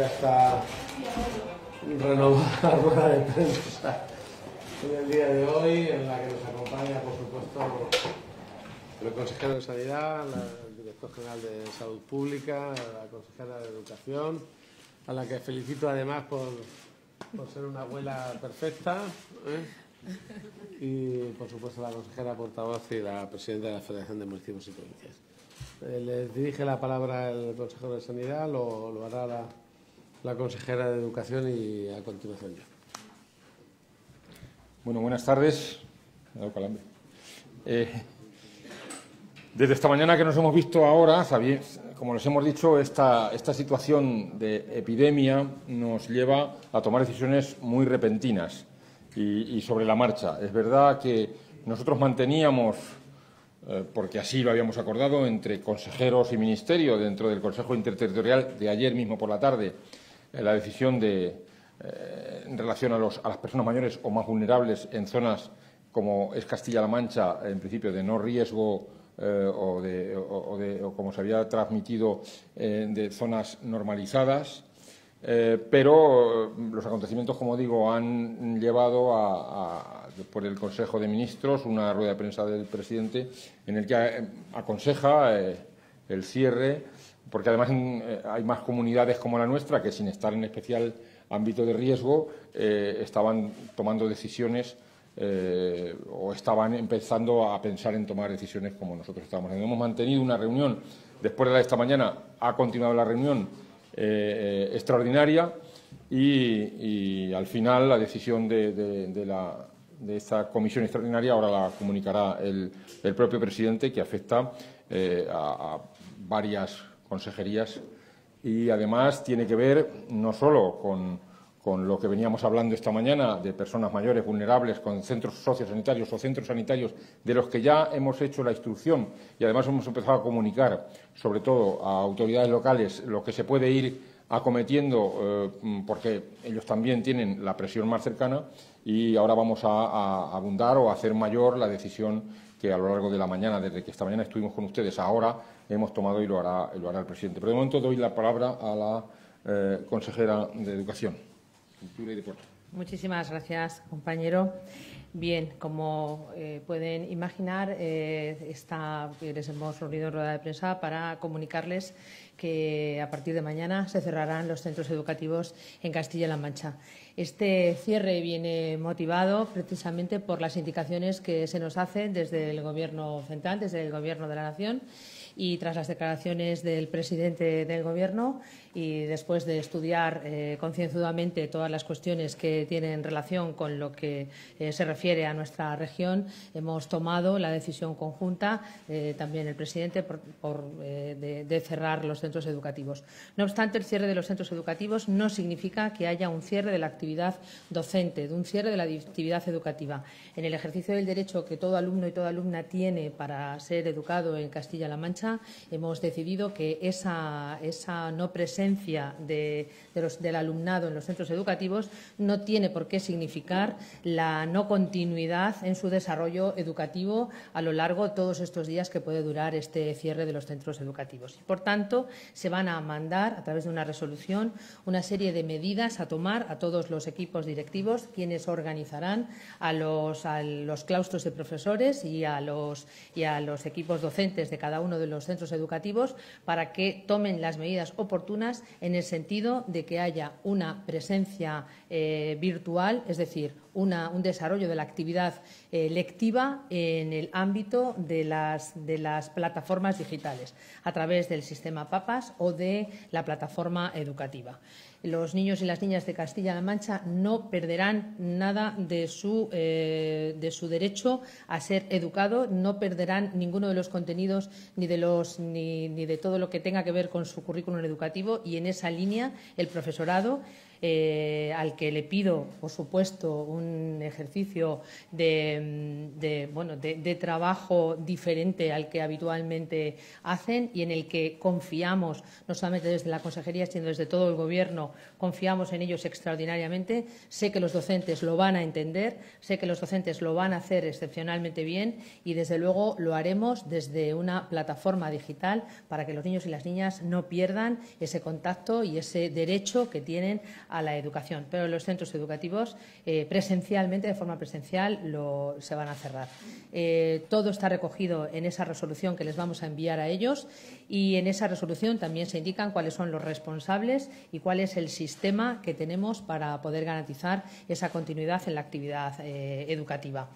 por acudir a esta renovada rueda de prensa en el día de hoy, en la que nos acompaña, por supuesto, el consejero de Sanidad, la- el director general de Salud Pública, la consejera de Educación, a la que felicito además por, por ser una abuela perfecta. ¿eh? Y, por supuesto, la consejera portavoz y la presidenta de la Federación de Municipios y Provincias. Eh, les dirige la palabra el consejero de Sanidad, lo, lo hará la, la consejera de Educación y a continuación yo. Bueno, buenas tardes. Eh, desde esta mañana que nos hemos visto ahora, como les hemos dicho, esta, situación de epidemia nos lleva a tomar decisiones muy repentinas y, y sobre la marcha. Es verdad que nosotros manteníamos, eh, porque así lo habíamos acordado, entre consejeros y ministerio, dentro del Consejo Interterritorial de ayer mismo por la tarde, la decisión de, eh, en relación a, los- a las personas mayores o más vulnerables en zonas como es Castilla-La Mancha, en principio de no riesgo eh, o, de, o- de- o como se había transmitido eh, de zonas normalizadas. Eh, pero eh, los acontecimientos, como digo, han llevado a, por el Consejo de Ministros una rueda de prensa del presidente en el que eh, aconseja eh, el cierre, porque además eh, hay más comunidades como la nuestra que sin estar en especial ámbito de riesgo eh, estaban tomando decisiones eh, o estaban empezando a pensar en tomar decisiones como nosotros haciendo. Hemos mantenido una reunión después de la de esta mañana, ha continuado la reunión extraordinaria y, al final la decisión de, esta comisión extraordinaria ahora la comunicará el, propio presidente que afecta a varias consejerías. Y además tiene que ver no solo con, con lo que veníamos hablando esta mañana de personas mayores vulnerables con centros sociosanitarios o centros sanitarios de los que ya hemos hecho la instrucción y además hemos empezado a comunicar sobre todo a autoridades locales lo que se puede ir acometiendo eh, porque ellos también tienen la presión más cercana y ahora vamos a, abundar o hacer mayor la decisión que a lo largo de la mañana, desde que esta mañana estuvimos con ustedes, ahora hemos tomado y lo hará, lo hará el presidente. Pero de momento doy la palabra a la eh, consejera de Educación, Cultura y Deporte. Muchísimas gracias, compañero. Bien, como eh, pueden imaginar, eh, les hemos reunido en rueda de prensa para comunicarles que a partir de mañana se cerrarán los centros educativos en Castilla-La Mancha. Este cierre viene motivado precisamente por las indicaciones que se nos hacen desde el Gobierno central, desde el Gobierno de la Nación y tras las declaraciones del presidente del Gobierno y después de estudiar eh, concienzudamente todas las cuestiones que tienen relación con lo que eh, se refiere a nuestra región, hemos tomado la decisión conjunta, eh, también el presidente, por, por, eh, de, de cerrar los centros educativos. No obstante, el cierre de los centros educativos no significa que haya un cierre de la actividad docente, de un cierre de la actividad educativa. En el ejercicio del derecho que todo alumno y toda alumna tiene para ser educado en Castilla-La Mancha, hemos decidido que esa, esa no presencia de, de los, del alumnado en los centros educativos no tiene por qué significar la no continuidad en su desarrollo educativo a lo largo de todos estos días que puede durar este cierre de los centros educativos. Por tanto, se van a mandar, a través de una resolución, una serie de medidas a tomar a todos los equipos directivos, quienes organizarán a los, a los claustros de profesores y a, los, y a los equipos docentes de cada uno de los centros educativos para que tomen las medidas oportunas en el sentido de que haya una presencia eh, virtual, es decir, un desarrollo de la actividad eh, lectiva en el ámbito de las, de las plataformas digitales, a través del sistema PAPAS o de la plataforma educativa los niños y las niñas de Castilla-La Mancha no perderán nada de su, eh, de su derecho a ser educado, no perderán ninguno de los contenidos ni de, los, ni, ni de todo lo que tenga que ver con su currículum educativo. Y en esa línea el profesorado eh, al que le pido, por supuesto, un ejercicio de, bueno, de, trabajo diferente al que habitualmente hacen y en el que confiamos, no solamente desde la Consejería, sino desde todo el Gobierno, confiamos en ellos extraordinariamente. Sé que los docentes lo van a entender, sé que los docentes lo van a hacer excepcionalmente bien y, desde luego, lo haremos desde una plataforma digital para que los niños y las niñas no pierdan ese contacto y ese derecho que tienen a la educación. Pero los centros educativos, eh, presencialmente, de forma presencial, se van a cerrar. Eh, todo está recogido en esa resolución que les vamos a enviar a ellos y en esa resolución también se indican cuáles son los responsables y cuál es el sistema que tenemos para poder garantizar esa continuidad en la actividad eh, educativa.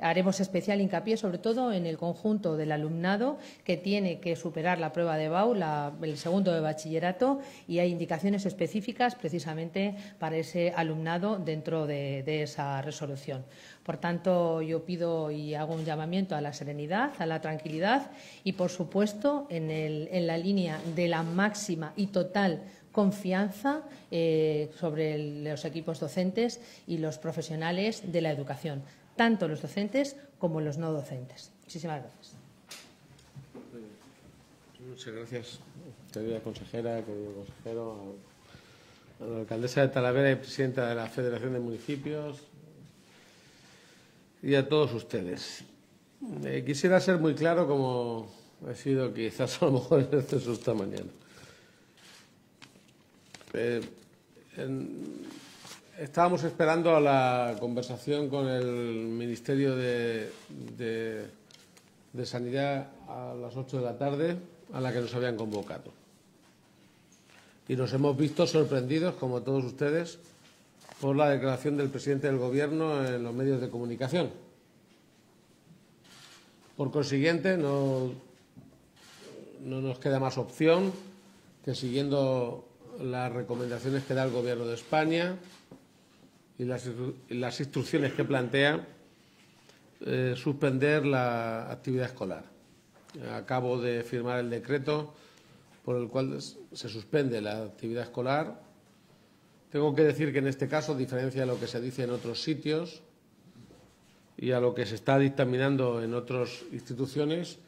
Haremos especial hincapié, sobre todo, en el conjunto del alumnado que tiene que superar la prueba de BAU, el segundo de bachillerato, y hay indicaciones específicas precisamente para ese alumnado dentro de, esa resolución. Por tanto, yo pido y hago un llamamiento a la serenidad, a la tranquilidad y, por supuesto, en, la línea de la máxima y total confianza eh, sobre los equipos docentes y los profesionales de la educación tanto los docentes como los no docentes. Muchísimas gracias. Muchas gracias, querida consejera, querido consejero, a la alcaldesa de Talavera y presidenta de la Federación de Municipios y a todos ustedes. Eh, quisiera ser muy claro, como he sido quizás a lo mejor en este esta mañana. Eh, Estábamos esperando a la conversación con el Ministerio de, Sanidad a las 8 de la tarde, a la que nos habían convocado. Y nos hemos visto sorprendidos, como todos ustedes, por la declaración del presidente del Gobierno en los medios de comunicación. Por consiguiente, no, no nos queda más opción que, siguiendo las recomendaciones que da el Gobierno de España, y las, instrucciones que plantea eh, suspender la actividad escolar. Acabo de firmar el decreto por el cual se suspende la actividad escolar. Tengo que decir que en este caso, a diferencia de lo que se dice en otros sitios y a lo que se está dictaminando en otras instituciones,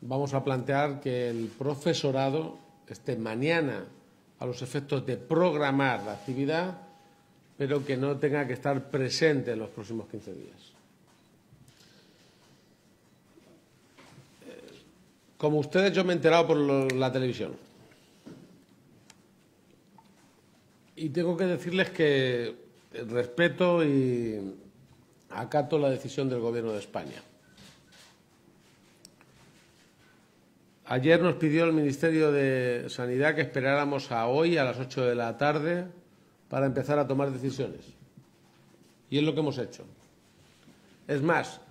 vamos a plantear que el profesorado esté mañana a los efectos de programar la actividad pero que no tenga que estar presente en los próximos 15 días. Como ustedes, yo me he enterado por la televisión. Y tengo que decirles que respeto y acato la decisión del Gobierno de España. Ayer nos pidió el Ministerio de Sanidad que esperáramos a hoy, a las 8 de la tarde, para empezar a tomar decisiones. Y es lo que hemos hecho. Es más,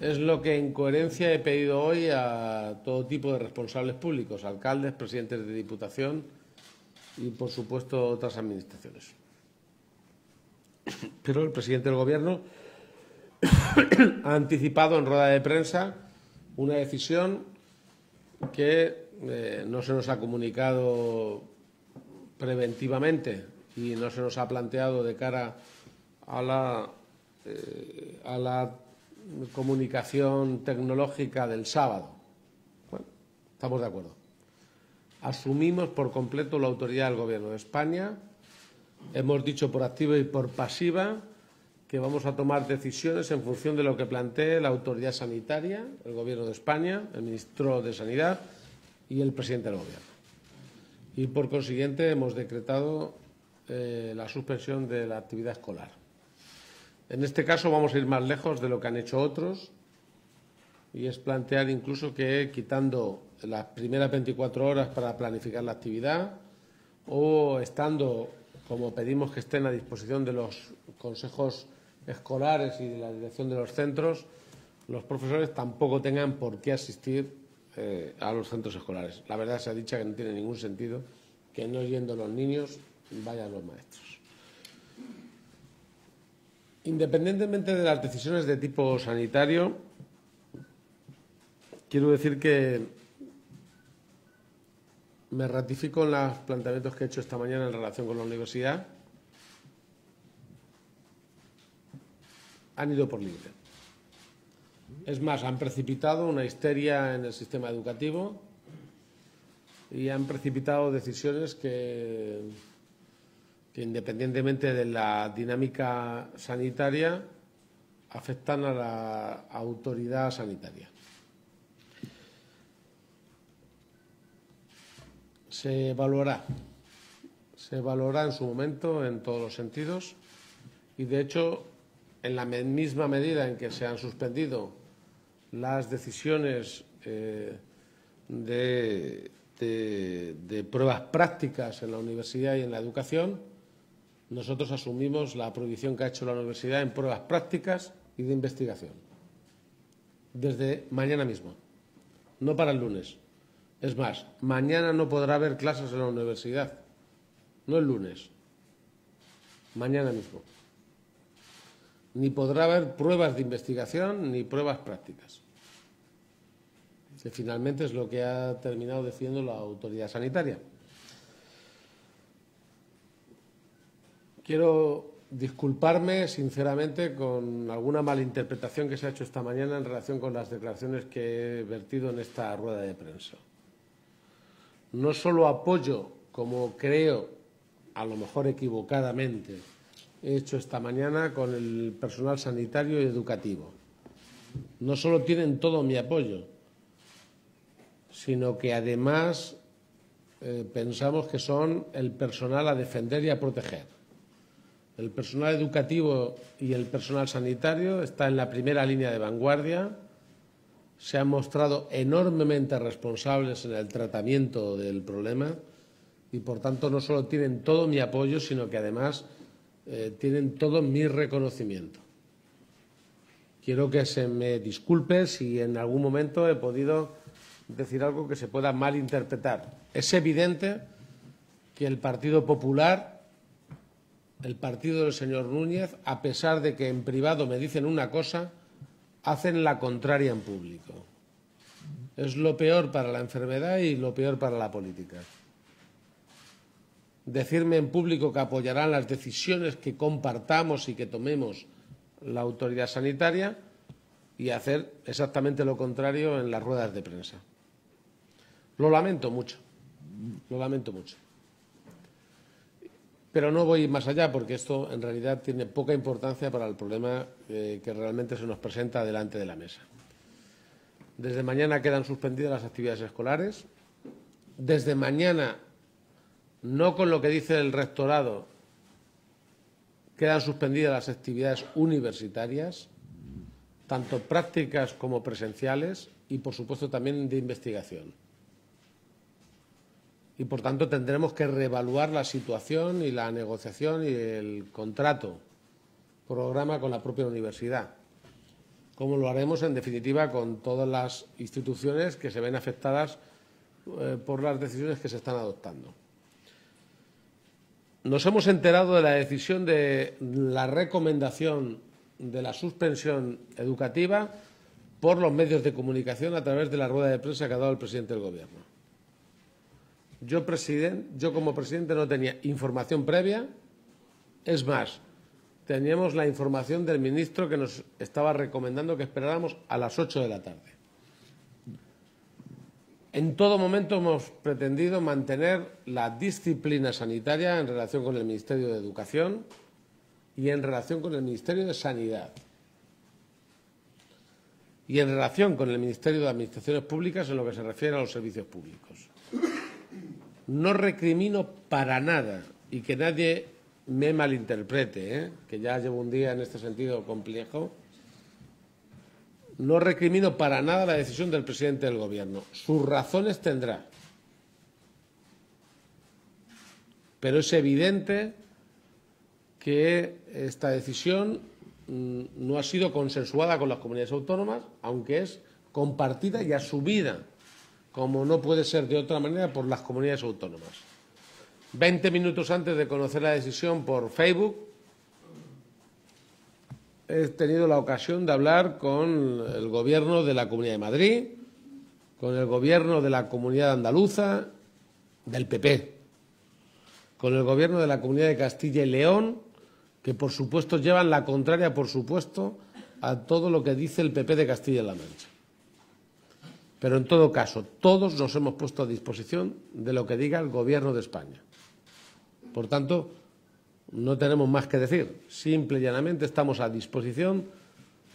es lo que en coherencia he pedido hoy a todo tipo de responsables públicos, alcaldes, presidentes de diputación y, por supuesto, otras administraciones. Pero el presidente del Gobierno ha anticipado en rueda de prensa una decisión que eh, no se nos ha comunicado preventivamente y no se nos ha planteado de cara a la, eh, a la comunicación tecnológica del sábado. Bueno, estamos de acuerdo. Asumimos por completo la autoridad del Gobierno de España. Hemos dicho por activa y por pasiva que vamos a tomar decisiones en función de lo que plantee la autoridad sanitaria, el Gobierno de España, el Ministro de Sanidad y el presidente del Gobierno. Y por consiguiente hemos decretado eh, la suspensión de la actividad escolar. En este caso vamos a ir más lejos de lo que han hecho otros y es plantear incluso que quitando las primeras 24 horas para planificar la actividad o estando, como pedimos que estén a disposición de los consejos escolares y de la dirección de los centros, los profesores tampoco tengan por qué asistir eh, a los centros escolares. La verdad se ha dicho que no tiene ningún sentido que no yendo los niños Vaya los maestros. Independientemente de las decisiones de tipo sanitario, quiero decir que me ratifico en los planteamientos que he hecho esta mañana en relación con la universidad. Han ido por libre. Es más, han precipitado una histeria en el sistema educativo y han precipitado decisiones que independientemente de la dinámica sanitaria, afectan a la autoridad sanitaria. Se evaluará, se evaluará en su momento en todos los sentidos y, de hecho, en la misma medida en que se han suspendido las decisiones eh, de pruebas prácticas en la universidad y en la educación, nosotros asumimos la prohibición que ha hecho la universidad en pruebas prácticas y de investigación. Desde mañana mismo, no para el lunes. Es más, mañana no podrá haber clases en la universidad, no el lunes, mañana mismo. Ni podrá haber pruebas de investigación ni pruebas prácticas. Que finalmente es lo que ha terminado diciendo la autoridad sanitaria. Quiero disculparme sinceramente con alguna malinterpretación que se ha hecho esta mañana en relación con las declaraciones que he vertido en esta rueda de prensa. No solo apoyo, como creo, a lo mejor equivocadamente, he hecho esta mañana con el personal sanitario y educativo. No solo tienen todo mi apoyo, sino que además eh, pensamos que son el personal a defender y a proteger. El personal educativo y el personal sanitario está en la primera línea de vanguardia, se han mostrado enormemente responsables en el tratamiento del problema y, por tanto, no solo tienen todo mi apoyo, sino que además eh, tienen todo mi reconocimiento. Quiero que se me disculpe si en algún momento he podido decir algo que se pueda malinterpretar. Es evidente que el Partido Popular el partido del señor Núñez, a pesar de que en privado me dicen una cosa, hacen la contraria en público. Es lo peor para la enfermedad y lo peor para la política. Decirme en público que apoyarán las decisiones que compartamos y que tomemos la autoridad sanitaria y hacer exactamente lo contrario en las ruedas de prensa. Lo lamento mucho, lo lamento mucho. Pero no voy más allá porque esto en realidad tiene poca importancia para el problema eh, que realmente se nos presenta delante de la mesa. Desde mañana quedan suspendidas las actividades escolares. Desde mañana, no con lo que dice el rectorado, quedan suspendidas las actividades universitarias, tanto prácticas como presenciales, y por supuesto también de investigación y, por tanto, tendremos que reevaluar la situación y la negociación y el contrato programa con la propia universidad. Como lo haremos, en definitiva, con todas las instituciones que se ven afectadas eh, por las decisiones que se están adoptando. Nos hemos enterado de la decisión de la recomendación de la suspensión educativa por los medios de comunicación a través de la rueda de prensa que ha dado el presidente del Gobierno. Yo, yo como presidente no tenía información previa. Es más, teníamos la información del ministro que nos estaba recomendando que esperáramos a las ocho de la tarde. En todo momento hemos pretendido mantener la disciplina sanitaria en relación con el Ministerio de Educación y en relación con el Ministerio de Sanidad y en relación con el Ministerio de Administraciones Públicas en lo que se refiere a los servicios públicos no recrimino para nada y que nadie me malinterprete, ¿eh? que ya llevo un día en este sentido complejo, no recrimino para nada la decisión del presidente del Gobierno. Sus razones tendrá. Pero es evidente que esta decisión mm, no ha sido consensuada con las comunidades autónomas, aunque es compartida y asumida como no puede ser de otra manera, por las comunidades autónomas. Veinte minutos antes de conocer la decisión por Facebook, he tenido la ocasión de hablar con el Gobierno de la Comunidad de Madrid, con el Gobierno de la Comunidad Andaluza, del PP, con el Gobierno de la Comunidad de Castilla y León, que por supuesto llevan la contraria, por supuesto, a todo lo que dice el PP de Castilla-La Mancha. Pero en todo caso, todos nos hemos puesto a disposición de lo que diga el Gobierno de España. Por tanto, no tenemos más que decir. Simple y llanamente estamos a disposición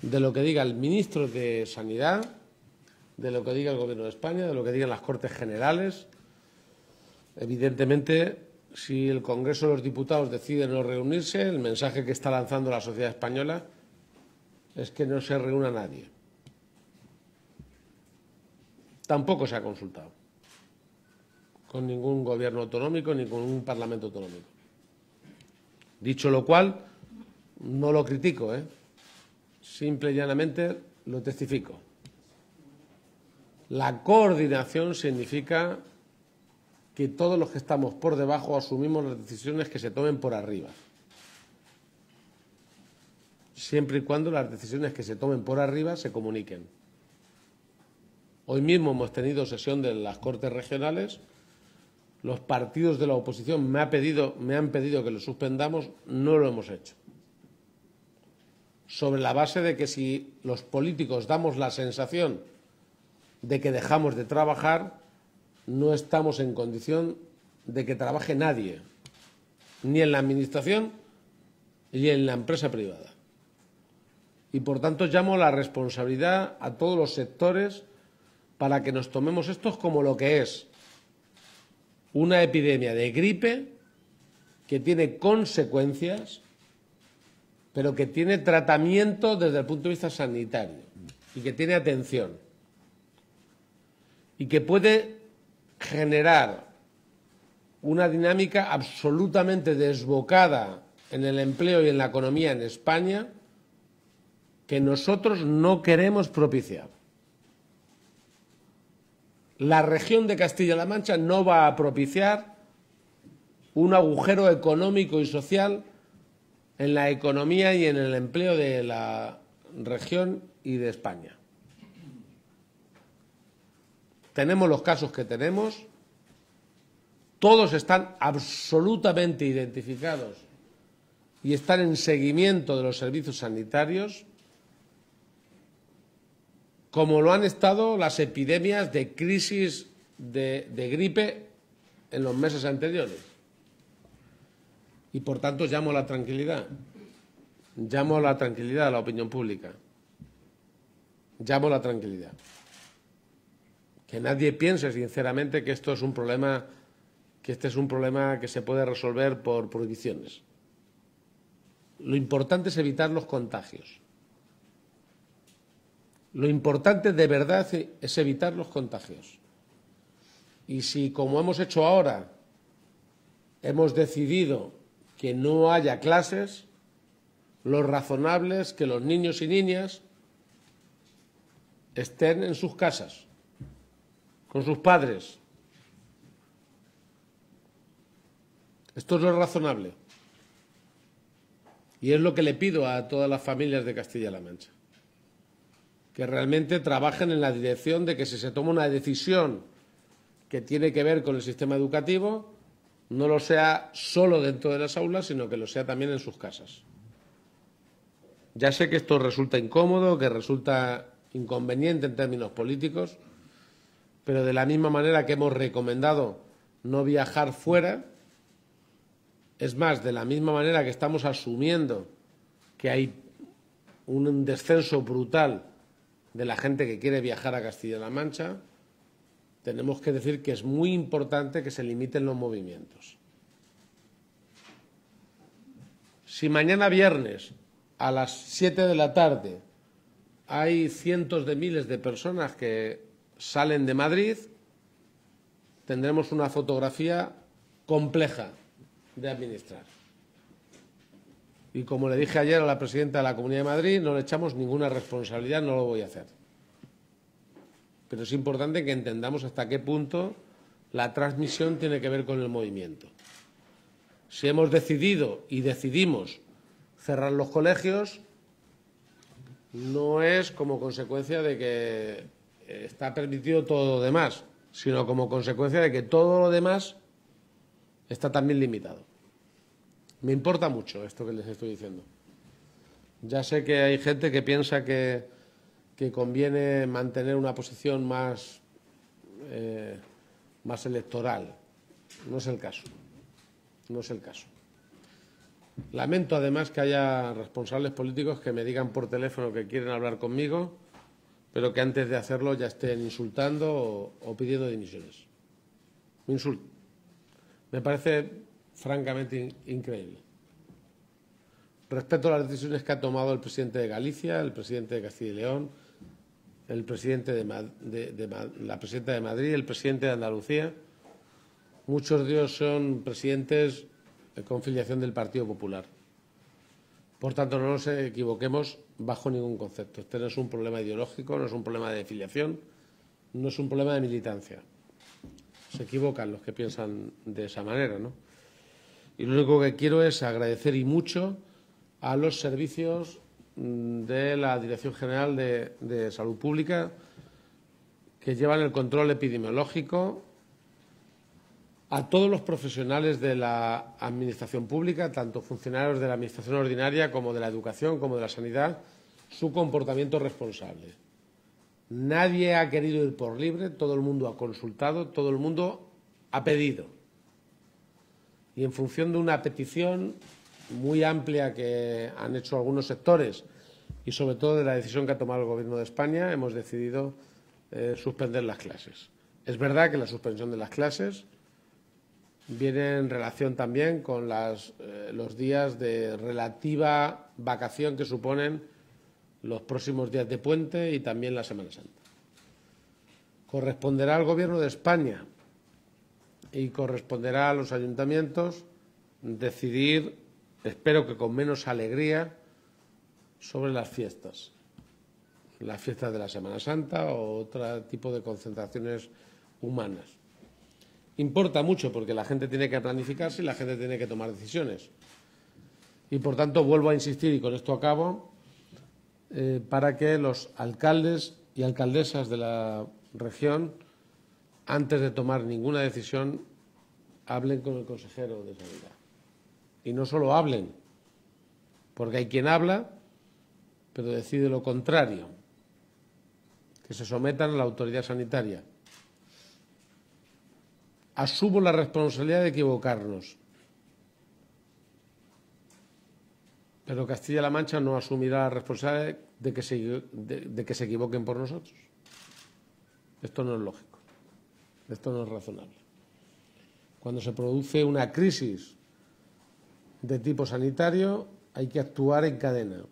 de lo que diga el ministro de Sanidad, de lo que diga el Gobierno de España, de lo que digan las Cortes Generales. Evidentemente, si el Congreso de los Diputados decide no reunirse, el mensaje que está lanzando la sociedad española es que no se reúna nadie. Tampoco se ha consultado con ningún gobierno autonómico ni con un parlamento autonómico. Dicho lo cual, no lo critico, ¿eh? simple y llanamente lo testifico. La coordinación significa que todos los que estamos por debajo asumimos las decisiones que se tomen por arriba. Siempre y cuando las decisiones que se tomen por arriba se comuniquen. Hoy mismo hemos tenido sesión de las Cortes Regionales. Los partidos de la oposición me, ha pedido, me han pedido que lo suspendamos, no lo hemos hecho. Sobre la base de que si los políticos damos la sensación de que dejamos de trabajar, no estamos en condición de que trabaje nadie, ni en la Administración ni en la empresa privada. Y por tanto llamo la responsabilidad a todos los sectores para que nos tomemos esto como lo que es una epidemia de gripe que tiene consecuencias, pero que tiene tratamiento desde el punto de vista sanitario y que tiene atención y que puede generar una dinámica absolutamente desbocada en el empleo y en la economía en España que nosotros no queremos propiciar. La región de Castilla-La Mancha no va a propiciar un agujero económico y social en la economía y en el empleo de la región y de España. Tenemos los casos que tenemos, todos están absolutamente identificados y están en seguimiento de los servicios sanitarios como lo han estado las epidemias de crisis de, gripe en los meses anteriores. Y por tanto llamo a la tranquilidad. Llamo a la tranquilidad a la opinión pública. Llamo a la tranquilidad. Que nadie piense sinceramente que esto es un problema que este es un problema que se puede resolver por prohibiciones. Lo importante es evitar los contagios. Lo importante de verdad es evitar los contagios. Y si, como hemos hecho ahora, hemos decidido que no haya clases, lo razonable es que los niños y niñas estén en sus casas, con sus padres. Esto es lo razonable. Y es lo que le pido a todas las familias de Castilla-La Mancha que realmente trabajen en la dirección de que si se toma una decisión que tiene que ver con el sistema educativo, no lo sea solo dentro de las aulas, sino que lo sea también en sus casas. Ya sé que esto resulta incómodo, que resulta inconveniente en términos políticos, pero de la misma manera que hemos recomendado no viajar fuera, es más, de la misma manera que estamos asumiendo que hay un descenso brutal de la gente que quiere viajar a Castilla-La Mancha, tenemos que decir que es muy importante que se limiten los movimientos. Si mañana viernes a las 7 de la tarde hay cientos de miles de personas que salen de Madrid, tendremos una fotografía compleja de administrar. Y como le dije ayer a la presidenta de la Comunidad de Madrid, no le echamos ninguna responsabilidad, no lo voy a hacer. Pero es importante que entendamos hasta qué punto la transmisión tiene que ver con el movimiento. Si hemos decidido y decidimos cerrar los colegios, no es como consecuencia de que está permitido todo lo demás, sino como consecuencia de que todo lo demás está también limitado. Me importa mucho esto que les estoy diciendo. Ya sé que hay gente que piensa que, conviene mantener una posición más, eh, más electoral. No es el caso. No es el caso. Lamento además que haya responsables políticos que me digan por teléfono que quieren hablar conmigo, pero que antes de hacerlo ya estén insultando o, o pidiendo dimisiones. Me insulto. Me parece francamente in increíble. Respeto las decisiones que ha tomado el presidente de Galicia, el presidente de Castilla y León, el presidente de, de, de, la presidenta de Madrid, el presidente de Andalucía. Muchos de ellos son presidentes con filiación del Partido Popular. Por tanto, no nos equivoquemos bajo ningún concepto. Este no es un problema ideológico, no es un problema de filiación, no es un problema de militancia. Se equivocan los que piensan de esa manera, ¿no? Y lo único que quiero es agradecer y mucho a los servicios mm, de la Dirección General de, de Salud Pública que llevan el control epidemiológico, a todos los profesionales de la Administración pública, tanto funcionarios de la Administración ordinaria como de la educación, como de la sanidad, su comportamiento responsable. Nadie ha querido ir por libre, todo el mundo ha consultado, todo el mundo ha pedido. Y en función de una petición muy amplia que han hecho algunos sectores y sobre todo de la decisión que ha tomado el Gobierno de España, hemos decidido eh, suspender las clases. Es verdad que la suspensión de las clases viene en relación también con eh, los días de relativa vacación que suponen los próximos días de puente y también la Semana Santa. Corresponderá al Gobierno de España y corresponderá a los ayuntamientos decidir espero que con menos alegría, sobre las fiestas, las fiestas de la Semana Santa o otro tipo de concentraciones humanas. Importa mucho porque la gente tiene que planificarse y la gente tiene que tomar decisiones. Y, por tanto, vuelvo a insistir, y con esto acabo, eh, para que los alcaldes y alcaldesas de la región, antes de tomar ninguna decisión, hablen con el consejero de Sanidad y no solo hablen, porque hay quien habla, pero decide lo contrario, que se sometan a la autoridad sanitaria. Asumo la responsabilidad de equivocarnos, pero Castilla-La Mancha no asumirá la responsabilidad de que, se, de, de que se equivoquen por nosotros. Esto no es lógico, esto no es razonable. Cuando se produce una crisis de tipo sanitario hay que actuar en cadena.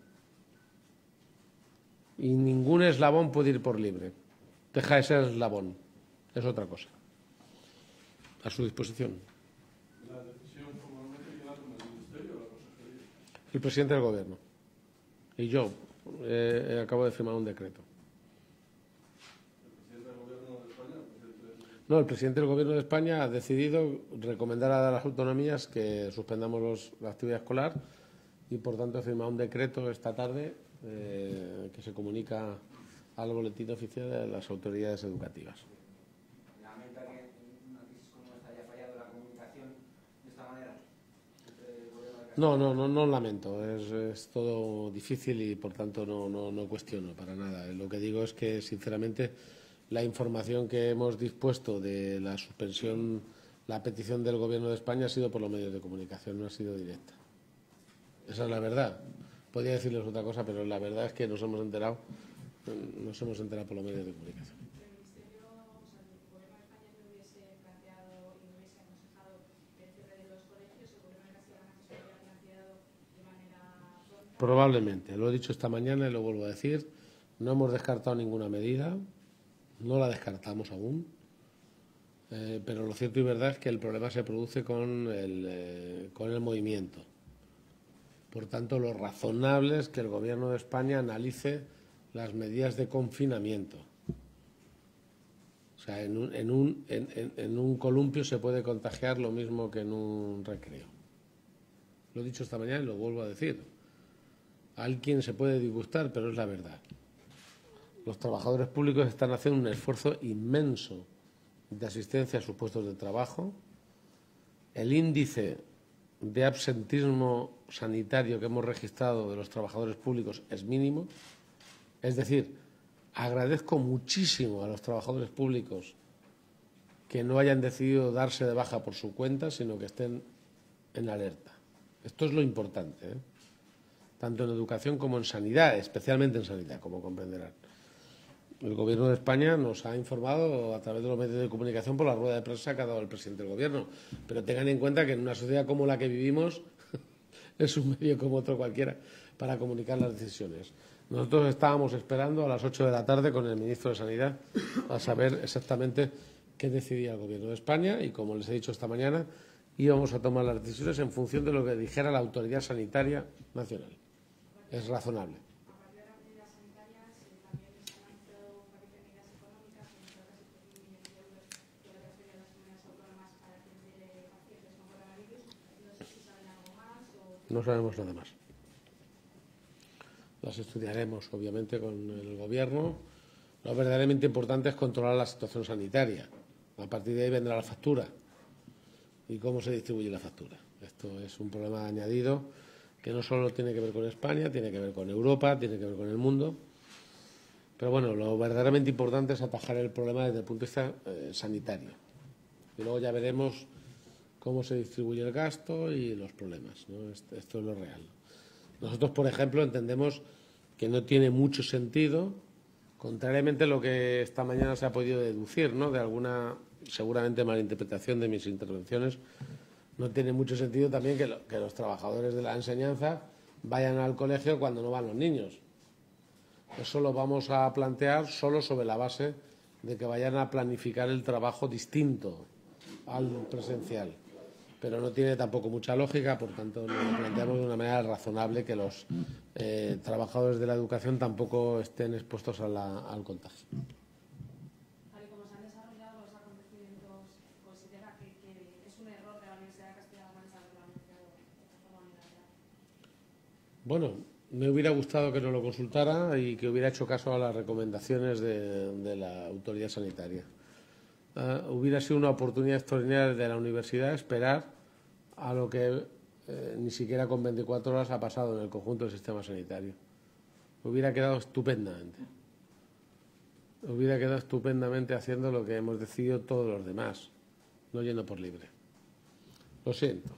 Y ningún eslabón puede ir por libre. Deja de ser eslabón. Es otra cosa. A su disposición. ¿La decisión formalmente la toma el Ministerio la Consejería? El presidente del Gobierno. Y yo eh, acabo de firmar un decreto. No, el presidente del Gobierno de España ha decidido recomendar a las autonomías que suspendamos los, la actividad escolar y, por tanto, ha firmado un decreto esta tarde eh, que se comunica al boletín oficial de las autoridades educativas. ¿Lamenta que en una crisis como esta haya fallado la comunicación de esta manera? No, no, no, no lamento. Es, es, todo difícil y, por tanto, no, no, no cuestiono para nada. Lo que digo es que, sinceramente, la información que hemos dispuesto de la suspensión, la petición del Gobierno de España ha sido por los medios de comunicación, no ha sido directa. Esa es la verdad. Podría decirles otra cosa, pero la verdad es que nos hemos enterado, nos hemos enterado por los medios de comunicación. Probablemente. Lo he dicho esta mañana y lo vuelvo a decir. No hemos descartado ninguna medida. No la descartamos aún, eh, pero lo cierto y verdad es que el problema se produce con el, eh, con el movimiento. Por tanto, lo razonable es que el Gobierno de España analice las medidas de confinamiento. O sea, en un, en un, en, en un columpio se puede contagiar lo mismo que en un recreo. Lo he dicho esta mañana y lo vuelvo a decir. Alguien se puede disgustar, pero es la verdad los trabajadores públicos están haciendo un esfuerzo inmenso de asistencia a sus puestos de trabajo. El índice de absentismo sanitario que hemos registrado de los trabajadores públicos es mínimo. Es decir, agradezco muchísimo a los trabajadores públicos que no hayan decidido darse de baja por su cuenta, sino que estén en alerta. Esto es lo importante, ¿eh? tanto en educación como en sanidad, especialmente en sanidad, como comprenderán. El Gobierno de España nos ha informado a través de los medios de comunicación por la rueda de prensa que ha dado el presidente del Gobierno. Pero tengan en cuenta que en una sociedad como la que vivimos es un medio como otro cualquiera para comunicar las decisiones. Nosotros estábamos esperando a las ocho de la tarde con el ministro de Sanidad a saber exactamente qué decidía el Gobierno de España y, como les he dicho esta mañana, íbamos a tomar las decisiones en función de lo que dijera la Autoridad Sanitaria Nacional. Es razonable. No sabemos nada más. Las estudiaremos, obviamente, con el Gobierno. Lo verdaderamente importante es controlar la situación sanitaria. A partir de ahí vendrá la factura y cómo se distribuye la factura. Esto es un problema añadido que no solo tiene que ver con España, tiene que ver con Europa, tiene que ver con el mundo. Pero bueno, lo verdaderamente importante es atajar el problema desde el punto de vista eh, sanitario. Y luego ya veremos cómo se distribuye el gasto y los problemas. Esto es lo real. Nosotros, por ejemplo, entendemos que no tiene mucho sentido, contrariamente a lo que esta mañana se ha podido deducir ¿no? de alguna seguramente malinterpretación de mis intervenciones, no tiene mucho sentido también que, que los trabajadores de la enseñanza vayan al colegio cuando no van los niños. Eso lo vamos a plantear solo sobre la base de que vayan a planificar el trabajo distinto al presencial pero no tiene tampoco mucha lógica, por tanto lo planteamos de una manera razonable que los eh, trabajadores de la educación tampoco estén expuestos a la, al contagio. Tal y como se han desarrollado los acontecimientos, ¿considera que, que es un error de la Universidad de Castilla-La Mancha haberlo anunciado de forma unilateral? Bueno, me hubiera gustado que nos lo consultara y que hubiera hecho caso a las recomendaciones de, de la autoridad sanitaria. Uh, hubiera sido una oportunidad extraordinaria de la universidad esperar a lo que eh, ni siquiera con 24 horas ha pasado en el conjunto del sistema sanitario. Hubiera quedado estupendamente. Hubiera quedado estupendamente haciendo lo que hemos decidido todos los demás, no yendo por libre. Lo siento.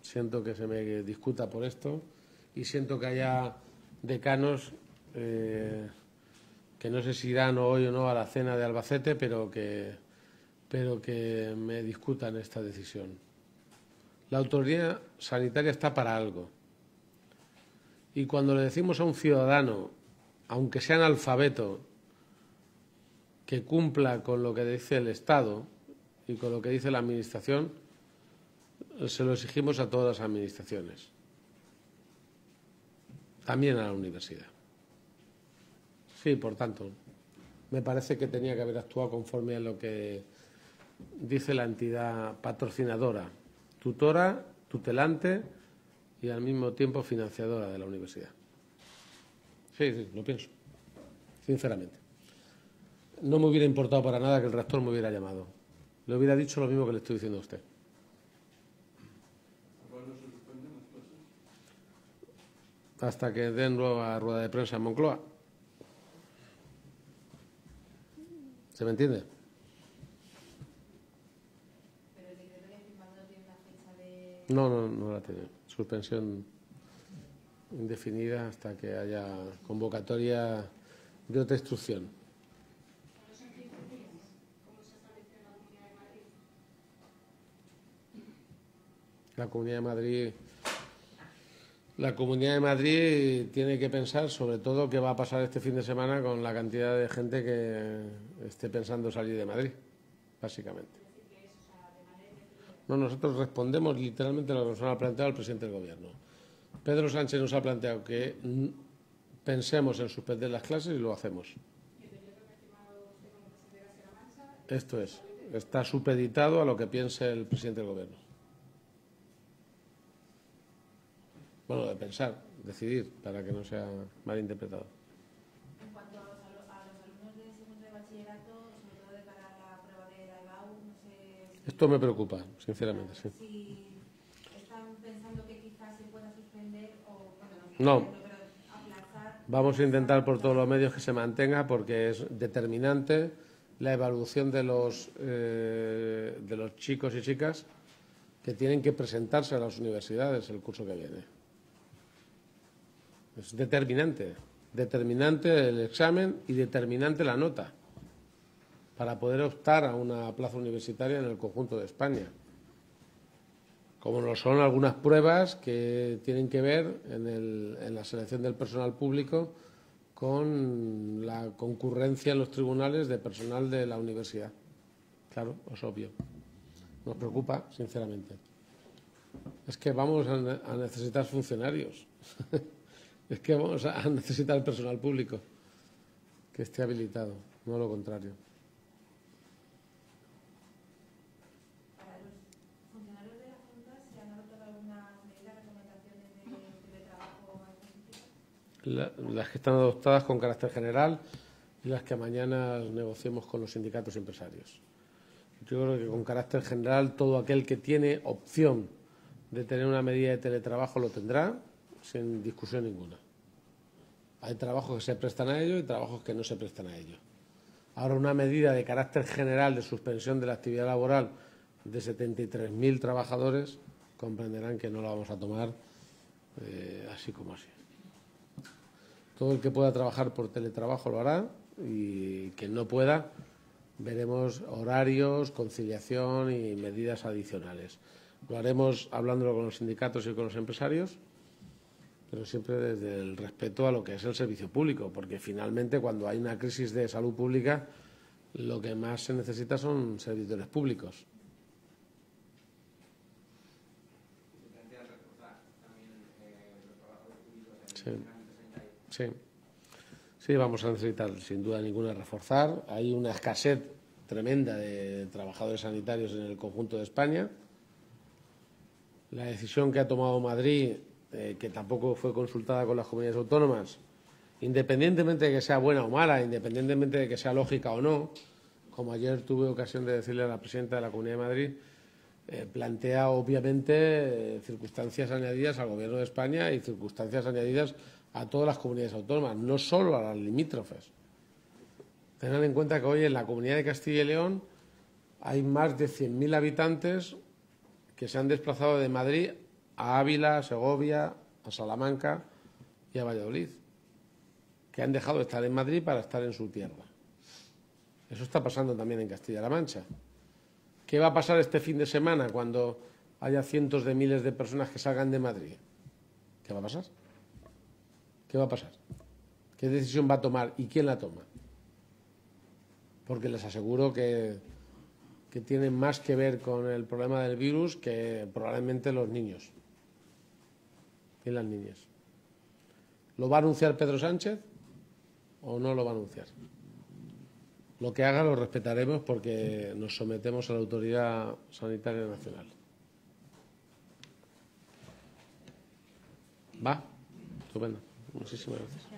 Siento que se me discuta por esto y siento que haya decanos eh, que no sé si irán hoy o no a la cena de Albacete, pero que pero que me discutan esta decisión. La autoridad sanitaria está para algo. Y cuando le decimos a un ciudadano, aunque sea analfabeto, que cumpla con lo que dice el Estado y con lo que dice la Administración, se lo exigimos a todas las Administraciones, también a la universidad. Sí, por tanto, me parece que tenía que haber actuado conforme a lo que dice la entidad patrocinadora, tutora, tutelante y al mismo tiempo financiadora de la universidad. Sí, sí, lo pienso, sinceramente. No me hubiera importado para nada que el rector me hubiera llamado. Le hubiera dicho lo mismo que le estoy diciendo a usted. Hasta que den nueva rueda de prensa en Moncloa. ¿Se me entiende? No, no, no la tiene. Suspensión indefinida hasta que haya convocatoria de otra instrucción. La Comunidad de Madrid. La Comunidad de Madrid tiene que pensar sobre todo qué va a pasar este fin de semana con la cantidad de gente que esté pensando salir de Madrid, básicamente. No, nosotros respondemos literalmente lo que nos ha planteado el presidente del Gobierno. Pedro Sánchez nos ha planteado que pensemos en suspender las clases y lo hacemos. Esto es, está supeditado a lo que piense el presidente del Gobierno. Bueno, de pensar, decidir, para que no sea malinterpretado. En cuanto a los, a los alumnos de segundo de bachillerato, sobre todo de cara a la prueba de la EBAU, no sé... Esto me preocupa, sinceramente, sí. Si están pensando que quizás se pueda suspender o, bueno, No. Vamos a intentar por todos los medios que se mantenga porque es determinante la evaluación de los, eh, de los chicos y chicas que tienen que presentarse a las universidades el curso que viene. Es determinante, determinante el examen y determinante la nota para poder optar a una plaza universitaria en el conjunto de España. Como lo son algunas pruebas que tienen que ver en, en la selección del personal público con la concurrencia en los tribunales de personal de la universidad. Claro, es obvio. Nos preocupa, sinceramente. Es que vamos a, ne- a necesitar funcionarios. es que vamos a necesitar personal público que esté habilitado, no lo contrario. Para los funcionarios de la Junta, ¿se han adoptado alguna medida, recomendaciones de teletrabajo específicas? La- las que están adoptadas con carácter general y las que mañana negociemos con los sindicatos empresarios. Yo creo que con carácter general todo aquel que tiene opción de tener una medida de teletrabajo lo tendrá sin discusión ninguna. Hay trabajos que se prestan a ello y trabajos que no se prestan a ello. Ahora, una medida de carácter general de suspensión de la actividad laboral de 73.000 trabajadores comprenderán que no la vamos a tomar eh, así como así. Todo el que pueda trabajar por teletrabajo lo hará y quien no pueda veremos horarios, conciliación y medidas adicionales. Lo haremos hablándolo con los sindicatos y con los empresarios, pero siempre desde el respeto a lo que es el servicio público, porque finalmente cuando hay una crisis de salud pública lo que más se necesita son servidores públicos. Sí. Sí. Sí, vamos a necesitar sin duda ninguna reforzar. Hay una escasez tremenda de trabajadores sanitarios en el conjunto de España. La decisión que ha tomado Madrid, eh, que tampoco fue consultada con las comunidades autónomas, independientemente de que sea buena o mala, independientemente de que sea lógica o no, como ayer tuve ocasión de decirle a la presidenta de la Comunidad de Madrid, eh, plantea obviamente eh, circunstancias añadidas al Gobierno de España y circunstancias añadidas a todas las comunidades autónomas, no solo a las limítrofes. Tengan en cuenta que hoy en la Comunidad de Castilla y León hay más de 100.000 habitantes que se han desplazado de Madrid a Ávila, a Segovia, a Salamanca y a Valladolid, que han dejado de estar en Madrid para estar en su tierra. Eso está pasando también en Castilla-La Mancha. ¿Qué va a pasar este fin de semana cuando haya cientos de miles de personas que salgan de Madrid? ¿Qué va a pasar? ¿Qué va a pasar? ¿Qué decisión va a tomar y quién la toma? Porque les aseguro que, que tiene más que ver con el problema del virus que probablemente los niños y las niñas. ¿Lo va a anunciar Pedro Sánchez o no lo va a anunciar? Lo que haga lo respetaremos porque nos sometemos a la autoridad sanitaria nacional. ¿Va? Estupendo. Muchísimas gracias.